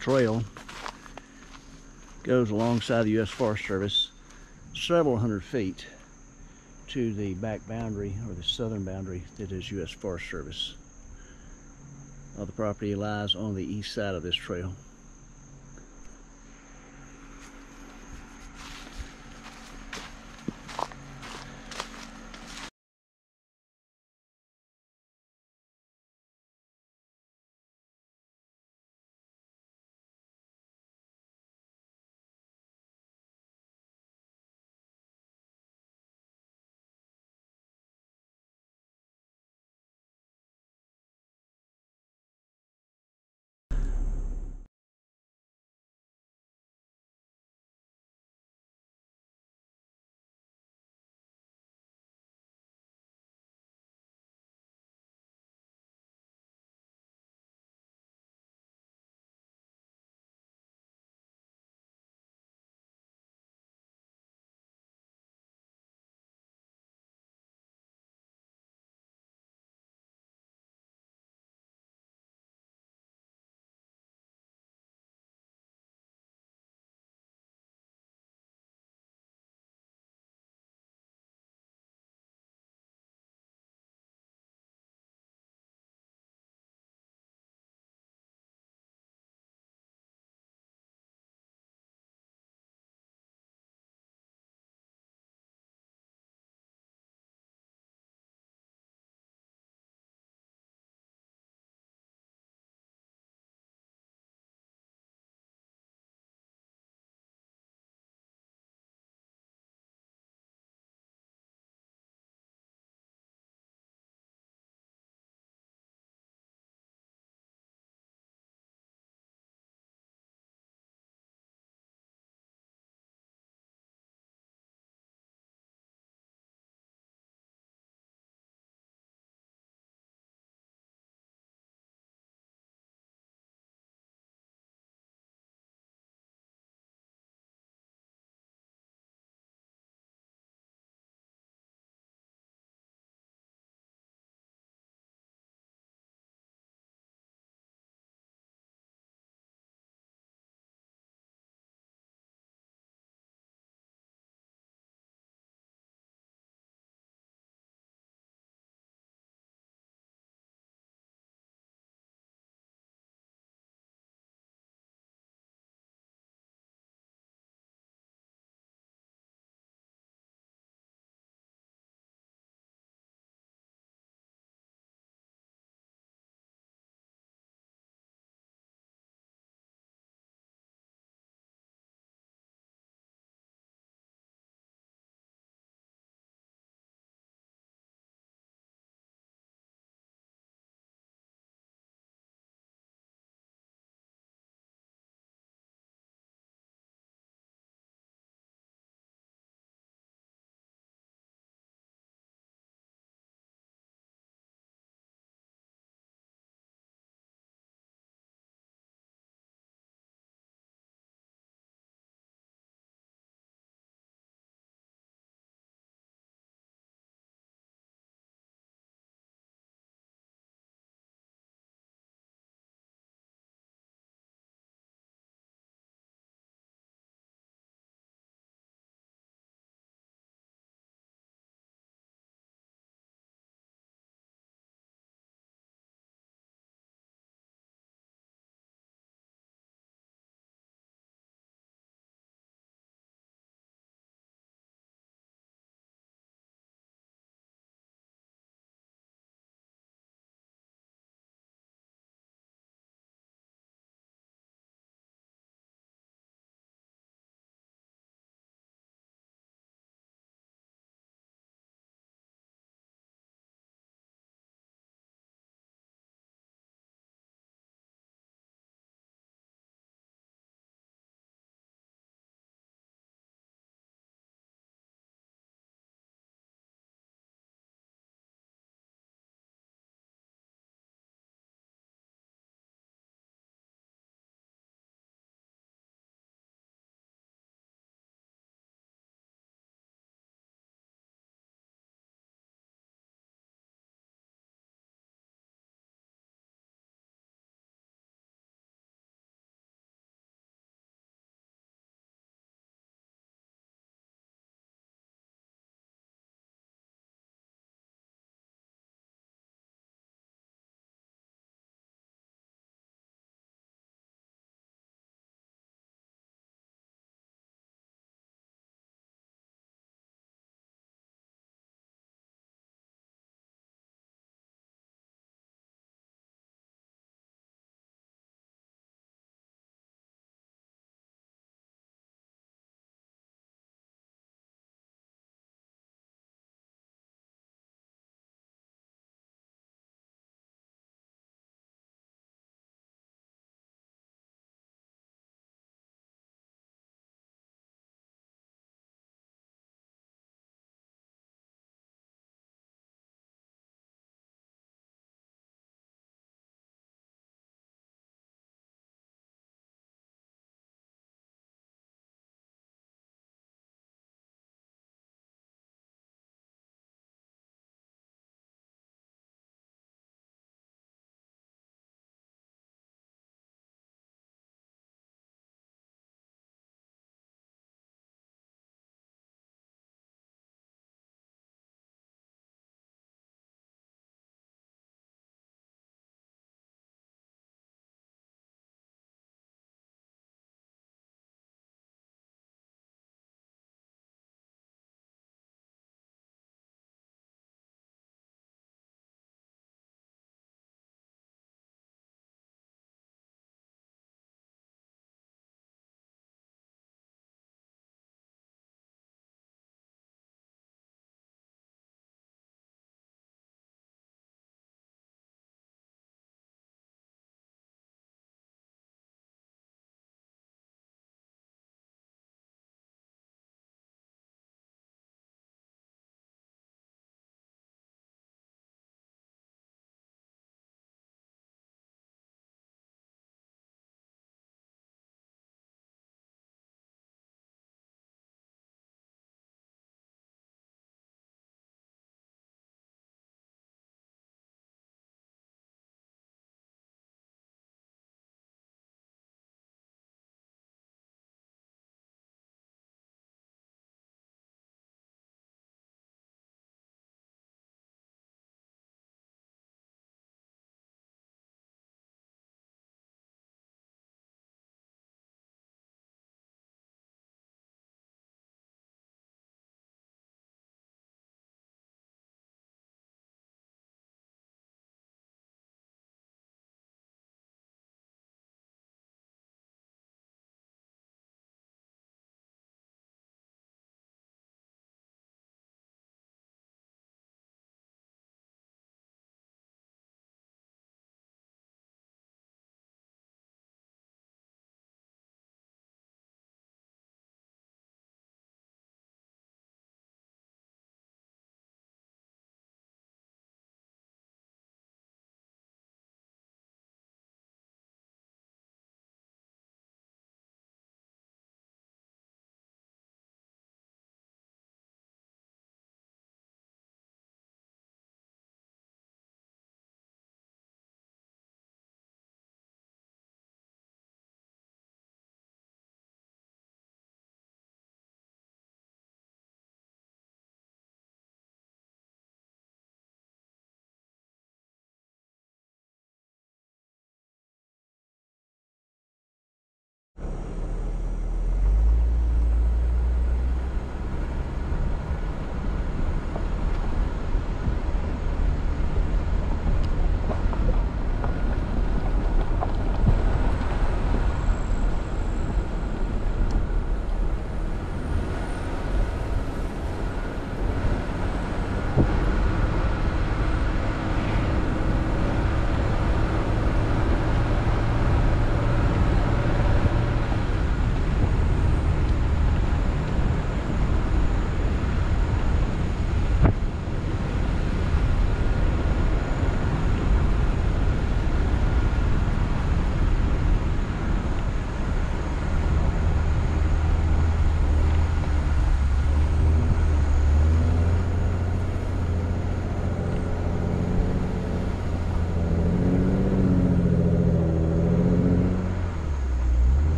trail goes alongside the U.S. Forest Service several hundred feet to the back boundary or the southern boundary that is U.S. Forest Service. All the property lies on the east side of this trail.